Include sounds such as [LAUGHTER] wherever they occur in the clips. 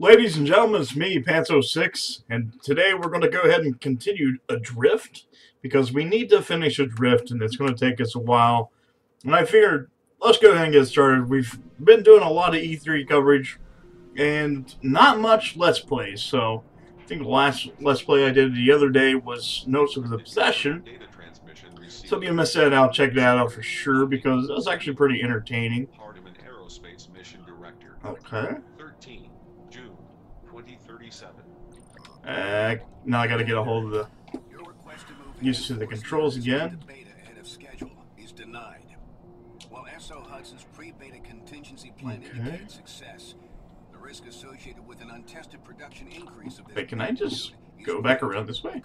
Ladies and gentlemen, it's me, Pantzo6, and today we're going to go ahead and continue Adrift, because we need to finish Adrift, and it's going to take us a while. And I figured, let's go ahead and get started. We've been doing a lot of E3 coverage, and not much Let's Plays, so I think the last Let's Play I did the other day was Notes of the Possession. So if you missed that out, check that out for sure, because it was actually pretty entertaining. Okay. Uh, now I gotta get a hold of the used to the controls again. Okay. risk associated with an untested production increase of Wait, can I just go back around this way?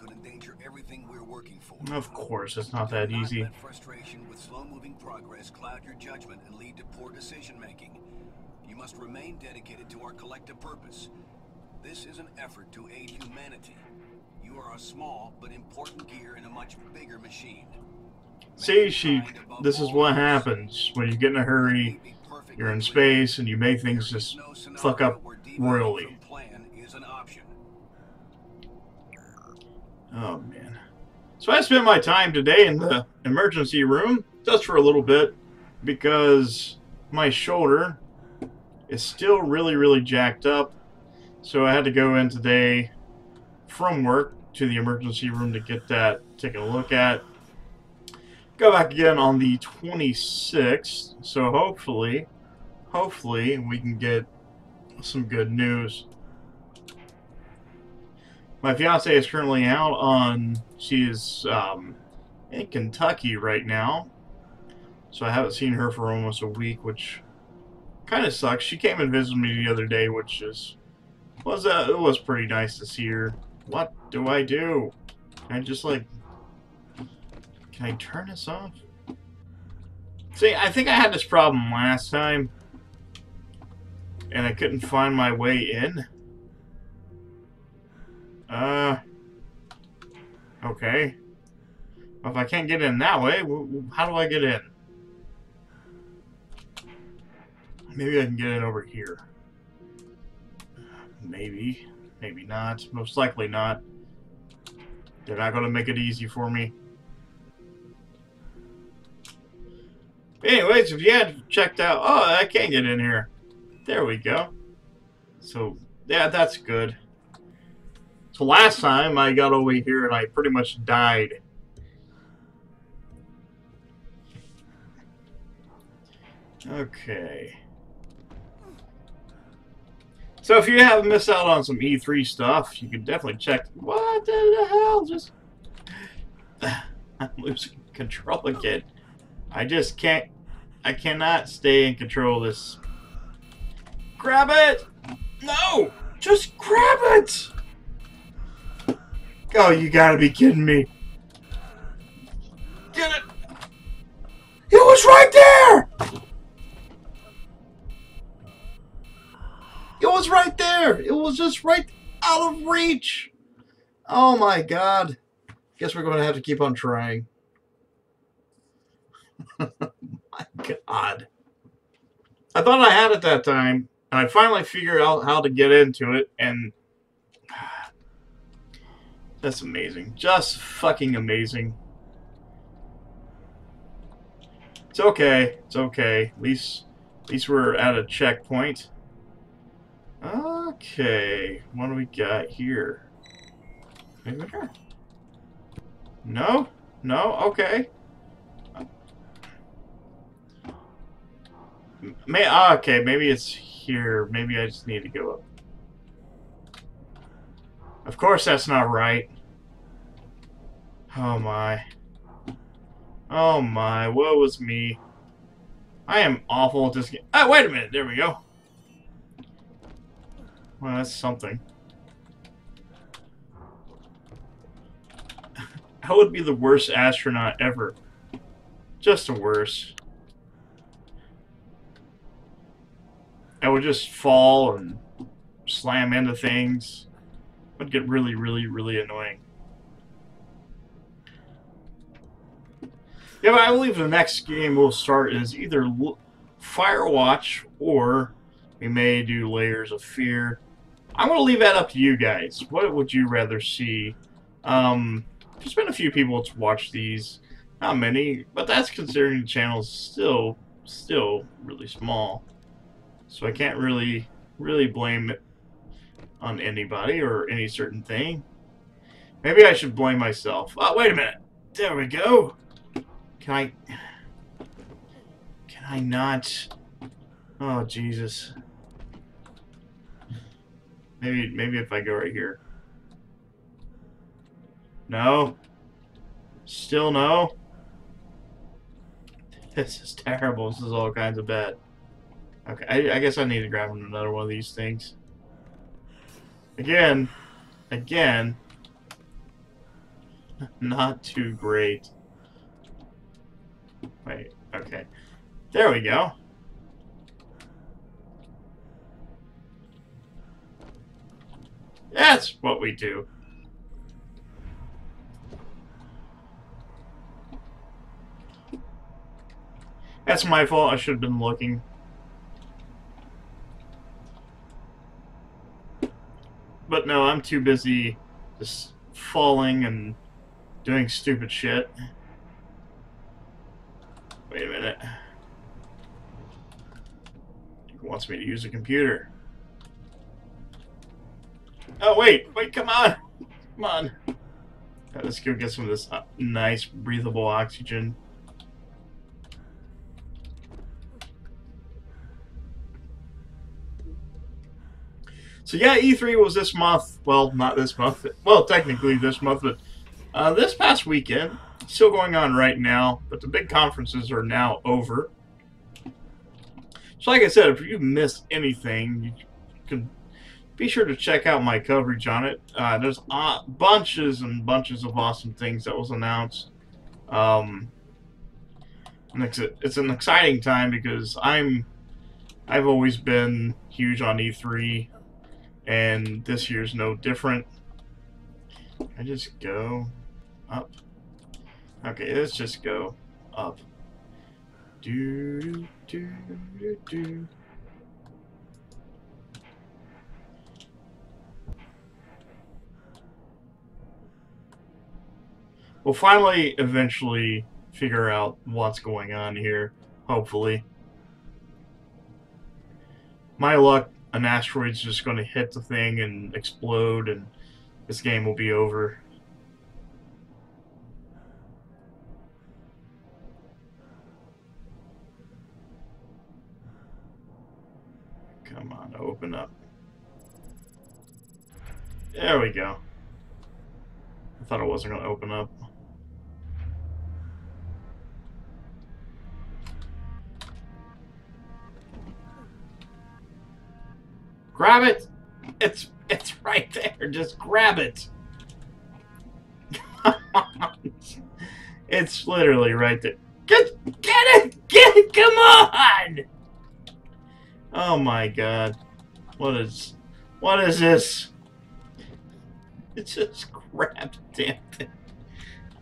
Of course, it's not that easy. Frustration with slow-moving progress cloud your judgment and lead to poor decision making. You must remain dedicated to our collective purpose. This is an effort to aid humanity. You are a small but important gear in a much bigger machine. See, she. This is what happens when you get in a hurry. You're in space and you make things just fuck up royally. Oh man. So I spent my time today in the emergency room just for a little bit because my shoulder is still really, really jacked up so I had to go in today from work to the emergency room to get that taken a look at. Go back again on the 26th. So hopefully, hopefully we can get some good news. My fiance is currently out on, she is um, in Kentucky right now. So I haven't seen her for almost a week, which kind of sucks. She came and visited me the other day, which is was that? It was pretty nice see her. What do I do? Can I just like... Can I turn this off? See, I think I had this problem last time. And I couldn't find my way in. Uh... Okay. Well, if I can't get in that way, how do I get in? Maybe I can get in over here. Maybe. Maybe not. Most likely not. They're not going to make it easy for me. anyways, if you had checked out... Oh, I can't get in here. There we go. So, yeah, that's good. So last time I got over here and I pretty much died. Okay. So if you have missed out on some E3 stuff, you can definitely check. What the hell? Just [LAUGHS] I'm losing control again. I just can't. I cannot stay in control of this. Grab it! No! Just grab it! Oh, you gotta be kidding me. Get it! It was right there! It was right there. It was just right out of reach. Oh my god. Guess we're going to have to keep on trying. [LAUGHS] my god. I thought I had it that time, and I finally figured out how to get into it, and [SIGHS] that's amazing. Just fucking amazing. It's okay. It's okay. At least, at least we're at a checkpoint. Okay, what do we got here? Here. No? No? Okay. May ah, okay, maybe it's here. Maybe I just need to go up. Of course that's not right. Oh my. Oh my, woe was me. I am awful at this game. Oh, wait a minute, there we go. Well, that's something. [LAUGHS] I would be the worst astronaut ever. Just the worst. I would just fall and slam into things. It would get really, really, really annoying. Yeah, but I believe the next game we'll start is either Firewatch or we may do Layers of Fear. I'm going to leave that up to you guys. What would you rather see? Um, there's been a few people to watch these. Not many, but that's considering the channel's still, still really small. So I can't really, really blame it on anybody or any certain thing. Maybe I should blame myself. Oh, wait a minute. There we go. Can I... Can I not... Oh, Jesus. Maybe, maybe if I go right here. No. Still no. [LAUGHS] This is terrible. This is all kinds of bad. Okay, I, I guess I need to grab another one of these things. Again. Again. [LAUGHS] Not too great. Wait, okay. There we go. That's what we do. That's my fault. I should have been looking. But no, I'm too busy just falling and doing stupid shit. Wait a minute. He wants me to use a computer. Oh, wait. Wait, come on. Come on. let's go get some of this uh, nice, breathable oxygen. So yeah, E3 was this month. Well, not this month. Well, technically this month, but uh, this past weekend. Still going on right now, but the big conferences are now over. So like I said, if you missed anything, you can be sure to check out my coverage on it. Uh, there's uh, bunches and bunches of awesome things that was announced. Um, it's, a, it's an exciting time because I'm I've always been huge on E3, and this year's no different. I just go up. Okay, let's just go up. Do do do do We'll finally, eventually, figure out what's going on here, hopefully. My luck, an asteroid's just going to hit the thing and explode, and this game will be over. Come on, open up. There we go. I thought it wasn't going to open up. Grab it! It's it's right there. Just grab it. [LAUGHS] it's literally right there. Get get it! Get it! Come on! Oh my god. What is what is this? It's just crap damn thing.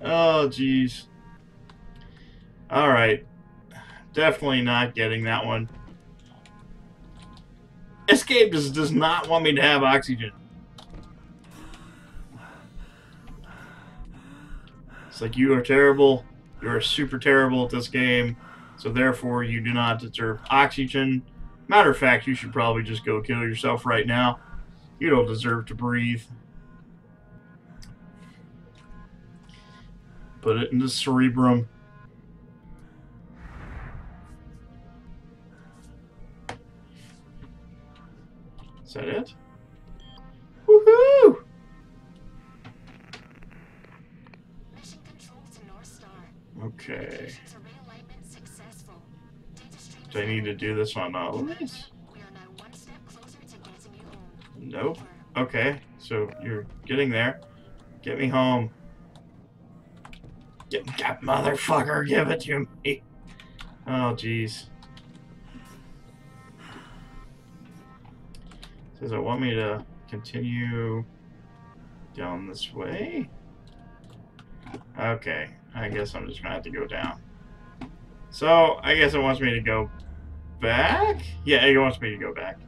Oh jeez. Alright. Definitely not getting that one. Escape just does not want me to have oxygen. It's like you are terrible. You are super terrible at this game. So therefore you do not deserve oxygen. Matter of fact, you should probably just go kill yourself right now. You don't deserve to breathe. Put it in the cerebrum. Is that it? Woohoo! Okay. Do I need to do this on all of these? Nope. Okay, so you're getting there. Get me home. Get that motherfucker, give it to me. Oh, jeez. Does it want me to continue down this way? Okay, I guess I'm just gonna have to go down. So, I guess it wants me to go back? Yeah, it wants me to go back.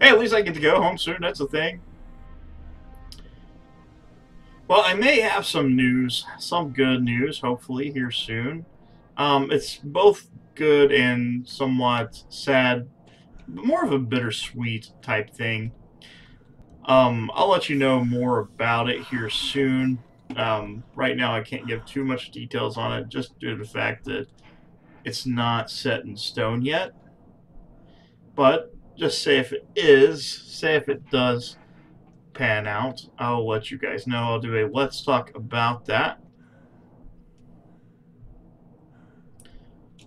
Hey, at least I get to go home soon. That's the thing. Well, I may have some news, some good news, hopefully, here soon. Um, it's both good and somewhat sad, more of a bittersweet type thing. Um, I'll let you know more about it here soon. Um, right now, I can't give too much details on it, just due to the fact that it's not set in stone yet. But just say if it is, say if it does pan out, I'll let you guys know. I'll do a let's talk about that.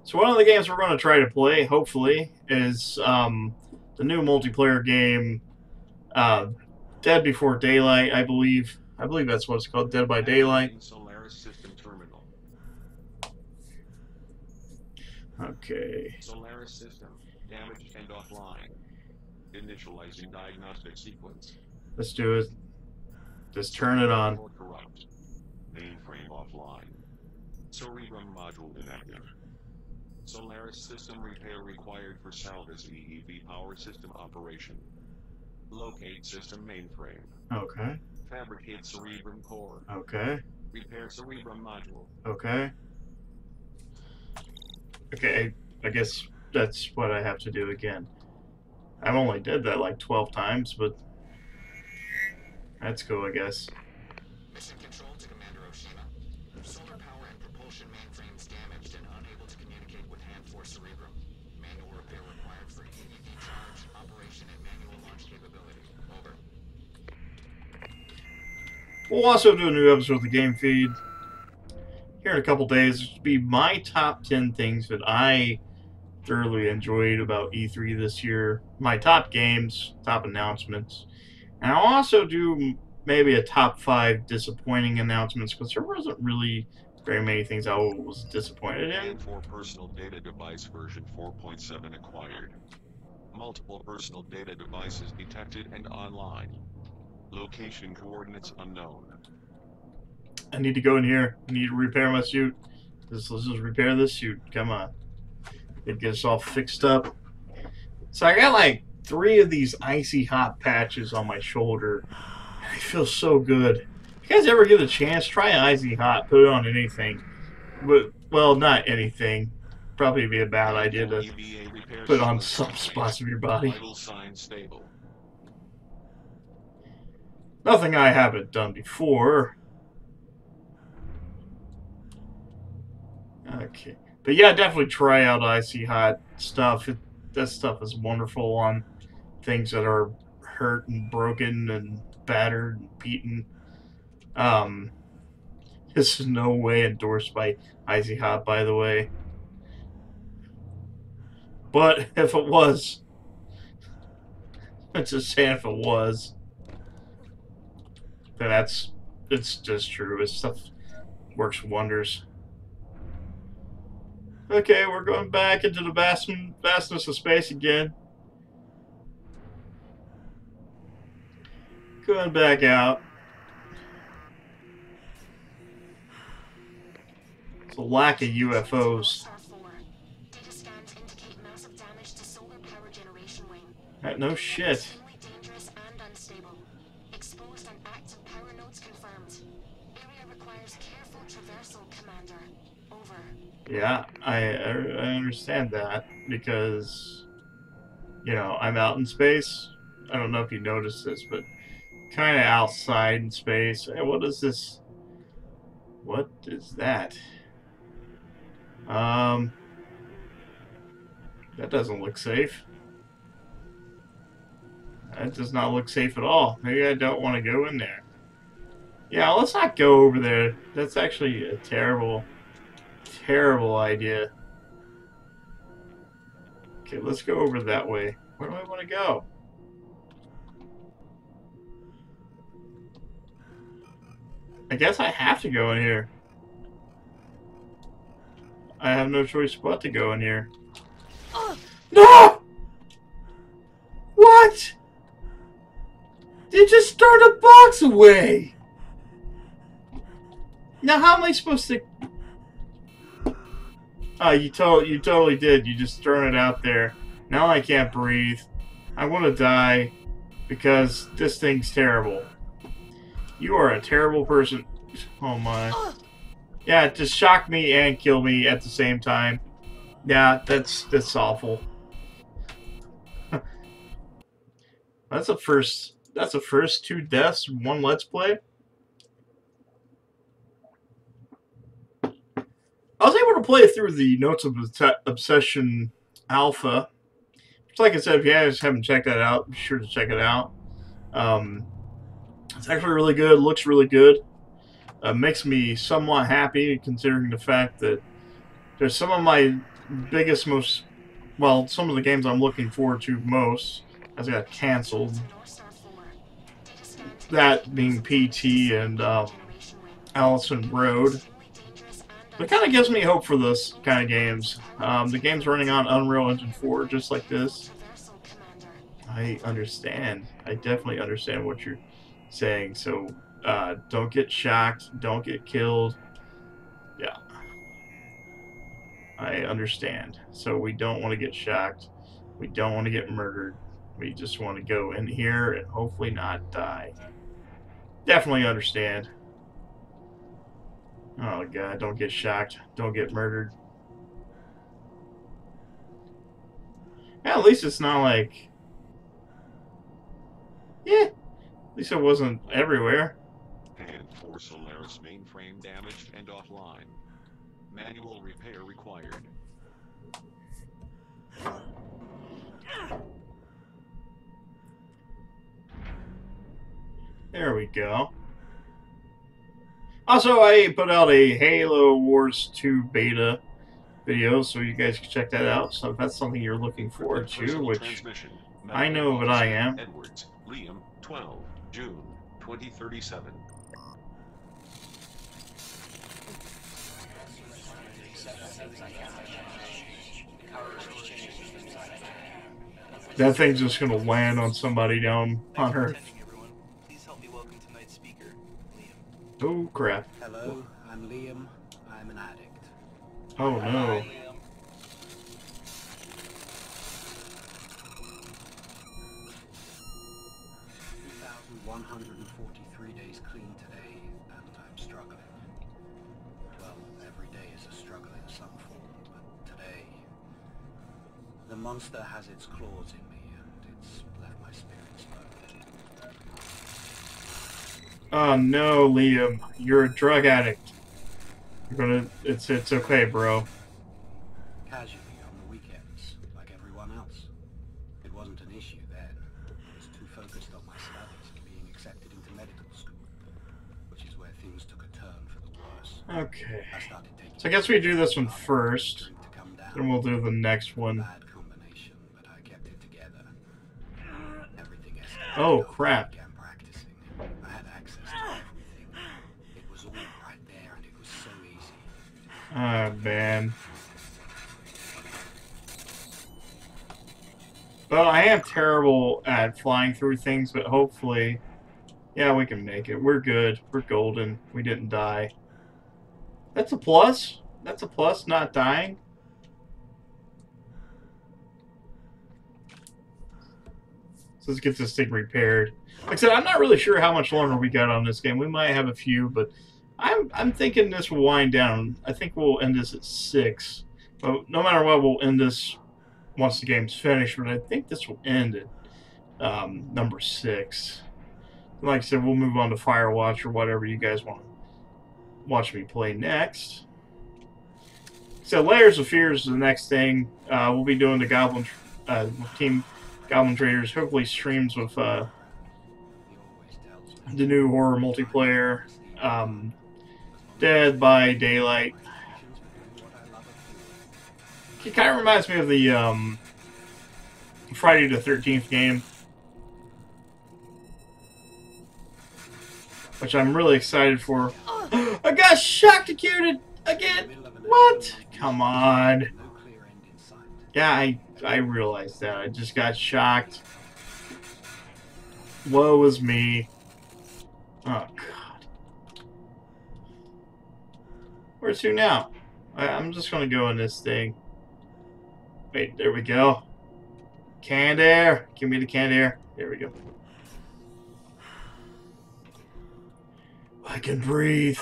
So one of the games we're going to try to play, hopefully, is um, the new multiplayer game, uh, Dead Before Daylight, I believe. I believe that's what it's called, Dead by Daylight. Solaris system terminal. Okay. Solaris system damaged and offline. Initializing diagnostic sequence. Let's do it. Just turn it on. Corrupt. Mainframe offline. Cerebrum module inactive. Solaris system repair required for Salvis EEV power system operation. Locate system mainframe. Okay. Fabricate Cerebrum core. Okay. Repair Cerebrum module. Okay. Okay, I guess that's what I have to do again. I've only did that like 12 times, but that's cool, I guess. Mission We'll also do a new episode of the game feed here in a couple days. It'll be my top 10 things that I thoroughly enjoyed about E3 this year. My top games, top announcements. And I'll also do maybe a top five disappointing announcements because there wasn't really very many things I was disappointed in. For personal data device version 4.7 acquired. Multiple personal data devices detected and online. Location coordinates unknown. I need to go in here. I need to repair my suit. Let's, let's just repair this suit. Come on. It gets all fixed up. So I got like three of these icy hot patches on my shoulder. I feel so good. If you guys ever get a chance, try icy hot. Put it on anything. But well, not anything. Probably be a bad idea to put on some spots of your body. Nothing I haven't done before. Okay. But yeah, definitely try out Icy Hot stuff. It, that stuff is wonderful on things that are hurt and broken and battered and beaten. Um, this is no way endorsed by Icy Hot, by the way. But if it was, it's [LAUGHS] just saying if it was, that's it's just true. This stuff works wonders. Okay, we're going back into the vast, vastness of space again. Going back out. It's a lack of UFOs. Data scans indicate Yeah, I I understand that because you know I'm out in space. I don't know if you noticed this, but kind of outside in space. Hey, what is this? What is that? Um, that doesn't look safe. That does not look safe at all. Maybe I don't want to go in there. Yeah, let's not go over there. That's actually a terrible terrible idea. Okay, let's go over that way. Where do I want to go? I guess I have to go in here. I have no choice but to go in here. No! What? They just start a box away! Now how am I supposed to Oh, you to- you totally did. You just thrown it out there. Now I can't breathe. I want to die because this thing's terrible. You are a terrible person. Oh my. Yeah, just shocked me and kill me at the same time. Yeah, that's that's awful. [LAUGHS] that's the first that's the first two deaths one let's play. Able to play through the Notes of Obsession Alpha. Which, like I said, if you guys haven't checked that out, be sure to check it out. Um, it's actually really good. Looks really good. Uh, makes me somewhat happy considering the fact that there's some of my biggest, most well, some of the games I'm looking forward to most has got canceled. North Star 4. Data scan to That being PT and uh, Allison Road. It kind of gives me hope for this kind of games. Um, the game's running on Unreal Engine 4 just like this. I understand. I definitely understand what you're saying. So uh, don't get shocked. Don't get killed. Yeah. I understand. So we don't want to get shocked. We don't want to get murdered. We just want to go in here and hopefully not die. Definitely understand. Oh god, don't get shocked. Don't get murdered. Yeah, at least it's not like yeah. At least it wasn't everywhere. And for Solaris mainframe damaged and offline. Manual repair required. There we go. Also, I put out a Halo Wars 2 beta video, so you guys can check that out. So if that's something you're looking forward to, which. I know what I am. Edwards, Liam, 12, June, 2037. that thing's just gonna land on somebody down on Thanks Oh crap! Hello, I'm Liam. I'm an addict. Oh no! Hi, um, Two thousand one hundred and forty-three days clean today, and I'm struggling. Well, every day is a struggle in some form, but today, the monster has its claws in Oh no, Liam! You're a drug addict. You're gonna. It's it's okay, bro. Casually on the weekends, like everyone else. It wasn't an issue then. I was too focused on my studies and being accepted into medical school, which is where things took a turn for the worse. Okay. I started taking So I guess we do this one first, Drink first, to come down. then we'll do the next one. Bad combination, but I kept it together. Everything escalated Oh, after I crap. began practicing. I had access to everything. It was all right there, and it was so easy. Ah, man. Well, I am terrible at flying through things, but hopefully, yeah, we can make it. We're good. We're golden. We didn't die. That's a plus. That's a plus, not dying. So let's get this thing repaired. Like I said, I'm not really sure how much longer we got on this game. We might have a few, but I'm I'm thinking this will wind down. I think we'll end this at six. But no matter what, we'll end this once the game's finished. But I think this will end at um, number six. Like I said, we'll move on to Firewatch or whatever you guys want to watch me play next. So Layers of Fear is the next thing. Uh, we'll be doing the Goblin uh, Team Goblin Traders. Hopefully streams with uh, the new horror multiplayer. Um, Dead by Daylight. It kind of reminds me of the um, Friday the Thirteenth game, which I'm really excited for. [GASPS] I got shocked again. What? Come on. Yeah, I I realized that. I just got shocked. Woe is me. Oh God. Where to now? I'm just gonna go in this thing. Wait, there we go. Canned air. Give me the canned air. There we go. I can breathe.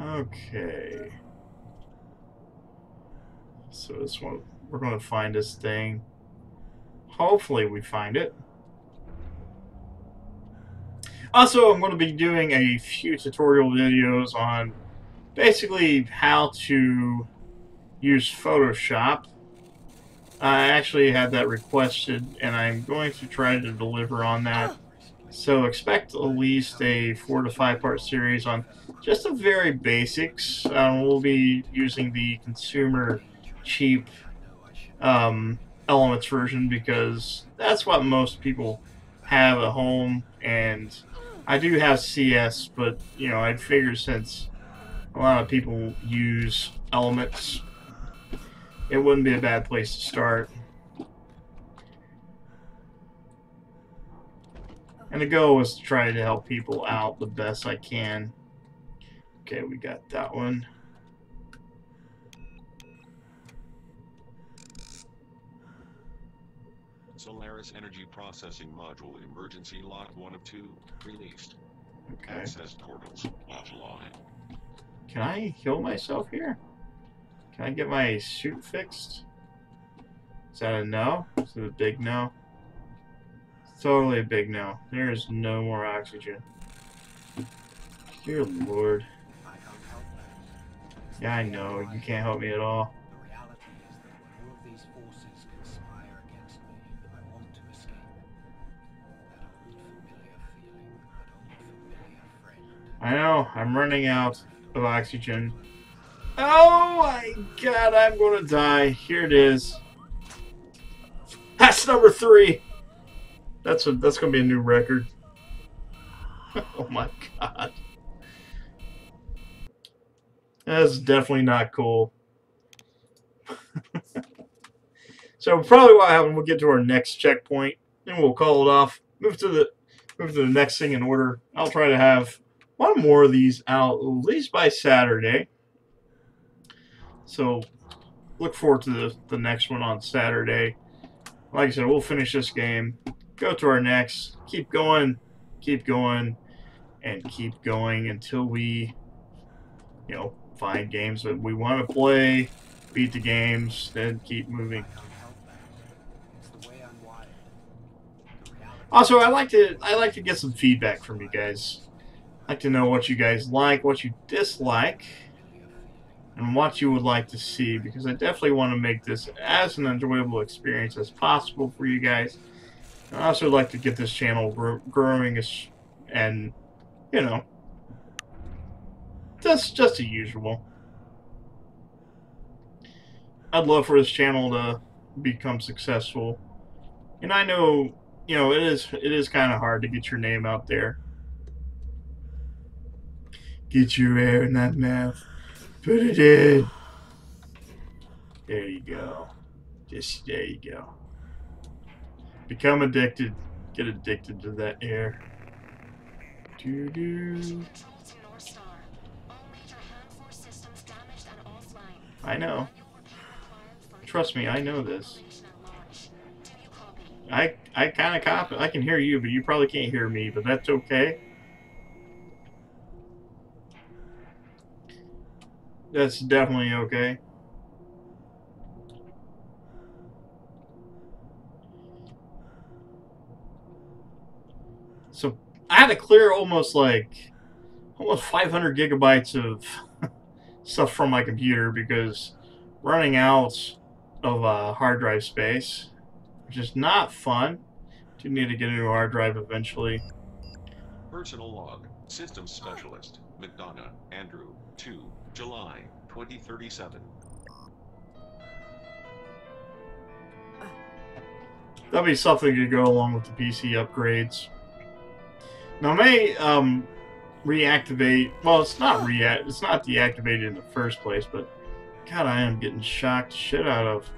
Okay. So this one, we're going to find this thing. Hopefully we find it. Also, I'm going to be doing a few tutorial videos on basically how to use Photoshop. I actually had that requested, and I'm going to try to deliver on that. So expect at least a four to five part series on just the very basics. Um, we'll be using the consumer cheap um, Elements version because that's what most people have at home, and I do have CS, but you know I'd figure since a lot of people use Elements, it wouldn't be a bad place to start. And the goal was to try to help people out the best I can. Okay, we got that one. Solaris Energy Processing Module Emergency Lock 1 of 2 released. Okay. Access portals offline. Can I heal myself here? Can I get my suit fixed? Is that a no? Is it a big no? Totally a big no. There is no more oxygen. Dear lord. I can't help that. Yeah, I know. You can't help me at all. I know. I'm running out of oxygen. Oh my god, I'm gonna die. Here it is. That's number three. That's a, that's gonna be a new record. [LAUGHS] oh my god. That's definitely not cool. [LAUGHS] so probably what happened, we'll get to our next checkpoint and we'll call it off. Move to the move to the next thing in order. I'll try to have one more of these out at least by Saturday. So look forward to the, the next one on Saturday. Like I said, we'll finish this game, go to our next, keep going, keep going, and keep going until we, you know, find games that we want to play, beat the games, then keep moving. Also, I like to I like to get some feedback from you guys. Like to know what you guys like, what you dislike, and what you would like to see because I definitely want to make this as an enjoyable experience as possible for you guys. I also like to get this channel growing and you know, just just the usual. I'd love for this channel to become successful, and I know you know it is it is kind of hard to get your name out there. Get your air in that mouth. Put it in. There you go. Just there you go. Become addicted. Get addicted to that air. Doo doo. I know. Trust me, I know this. I I kind of cop. I can hear you, but you probably can't hear me. But that's okay. That's definitely okay. So I had to clear almost like almost 500 gigabytes of [LAUGHS] stuff from my computer because running out of uh, hard drive space which is not fun. Do need to get a new hard drive eventually. Personal log. Systems Specialist. McDonough, Andrew. 2. July 2037. That'd be something to go along with the PC upgrades. Now, may um, reactivate. Well, it's not react. It's not deactivated in the first place, but God, I am getting shocked shit out of.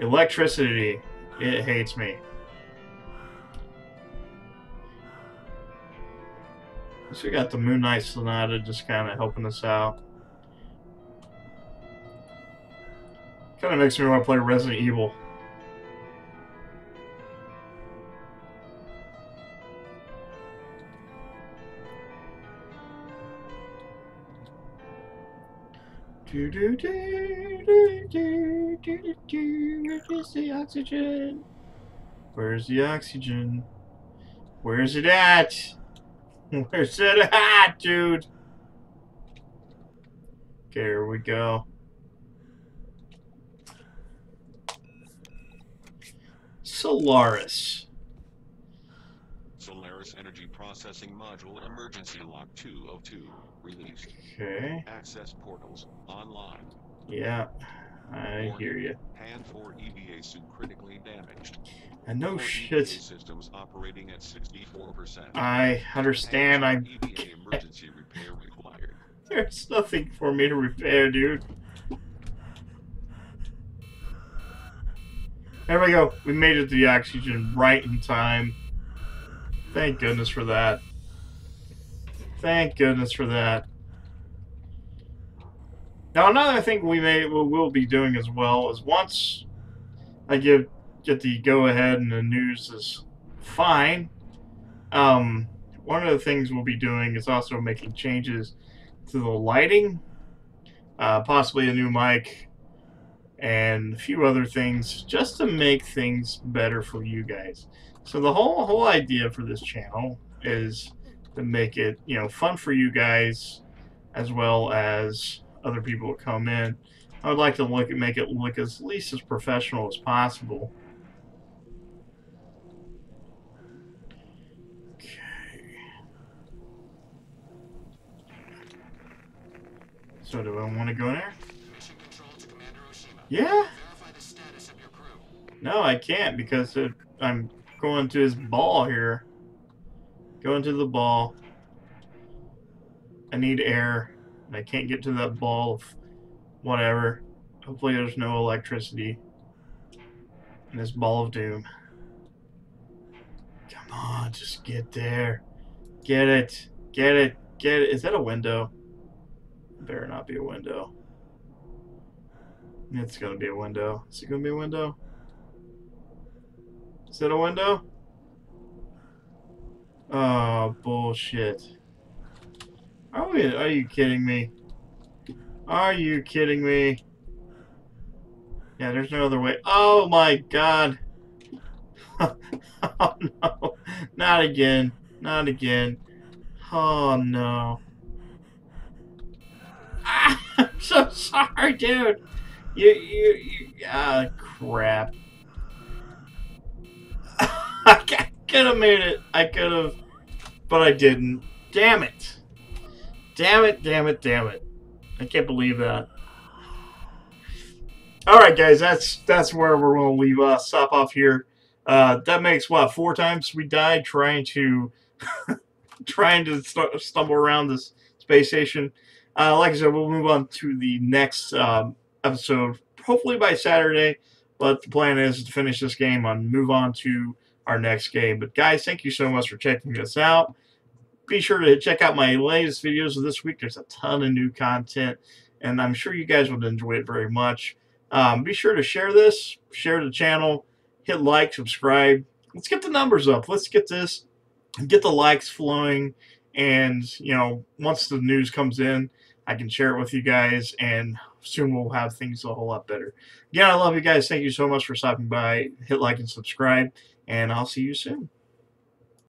Electricity, it hates me. So we got the Moonlight Sonata just kind of helping us out. Kind of makes me want to play Resident Evil. Do do do do do do do. Where's the oxygen? Where's the oxygen? Where's it at? Where's it at, dude? Okay, here we go. Solaris. Solaris Energy Processing Module Emergency Lock 202 released. Okay. Access portals online. Yeah, I hear you. Hand 4 EVA suit critically damaged. And no shit. Systems operating at 64%. I understand. I emergency repair required. there's nothing for me to repair, dude. There we go. We made it to the oxygen right in time. Thank goodness for that. Thank goodness for that. Now another thing we may we will be doing as well is once I give get the go ahead and the news is fine. Um, one of the things we'll be doing is also making changes to the lighting, uh, possibly a new mic, and a few other things just to make things better for you guys. So the whole whole idea for this channel is to make it you know fun for you guys as well as other people that come in. I would like to look make it look as least as professional as possible. Okay. So do I want to go in there? Mission control to Commander Oshima. Yeah. Verify the status of your crew. No, I can't because it, I'm going to his ball here. Going to the ball. I need air. I can't get to that ball of whatever. Hopefully there's no electricity in this ball of doom. Come on, just get there. Get it. Get it. Get it. Is that a window? Better not be a window. It's gonna be a window. Is it gonna be a window? Is it a window? Oh, bullshit. Are we, are you kidding me? Are you kidding me? Yeah, there's no other way. Oh my god. [LAUGHS] oh no. Not again. Not again. Oh no. [LAUGHS] I'm so sorry, dude. You, you, you, ah, crap. [LAUGHS] I could have made it. I could have, but I didn't. Damn it. Damn it, damn it, damn it. I can't believe that. All right, guys, that's that's where we're going to leave uh, stop off here. Uh, that makes what four times we died trying to [LAUGHS] trying to st- stumble around this space station. Uh, like I said, we'll move on to the next um, episode, hopefully by Saturday. But the plan is to finish this game and move on to our next game. But guys, thank you so much for checking us out. Be sure to check out my latest videos of this week. There's a ton of new content, and I'm sure you guys would enjoy it very much. Um, be sure to share this, share the channel, hit like, subscribe. Let's get the numbers up. Let's get this, get the likes flowing, and you know, once the news comes in, I can share it with you guys, and soon we'll have things a whole lot better. Again, I love you guys. Thank you so much for stopping by. Hit like and subscribe, and I'll see you soon.